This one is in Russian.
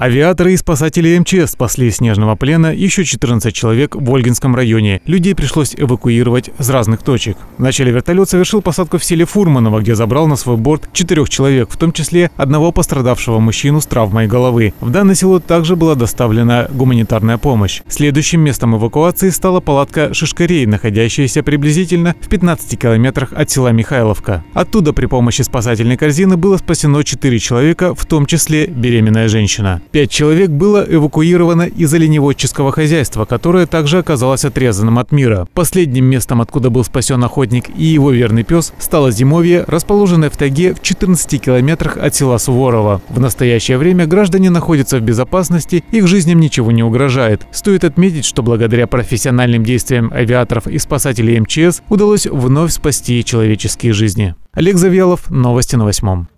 Авиаторы и спасатели МЧС спасли из снежного плена еще 14 человек в Ольгинском районе. Людей пришлось эвакуировать с разных точек. Вначале вертолет совершил посадку в селе Фурманово, где забрал на свой борт четырех человек, в том числе одного пострадавшего мужчину с травмой головы. В данное село также была доставлена гуманитарная помощь. Следующим местом эвакуации стала палатка Шишкарей, находящаяся приблизительно в 15 километрах от села Михайловка. Оттуда при помощи спасательной корзины было спасено 4 человека, в том числе беременная женщина. Пять человек было эвакуировано из оленеводческого хозяйства, которое также оказалось отрезанным от мира. Последним местом, откуда был спасен охотник и его верный пес, стало зимовье, расположенное в тайге в 14 километрах от села Суворово. В настоящее время граждане находятся в безопасности, их жизням ничего не угрожает. Стоит отметить, что благодаря профессиональным действиям авиаторов и спасателей МЧС удалось вновь спасти человеческие жизни. Олег Завьялов, новости на восьмом.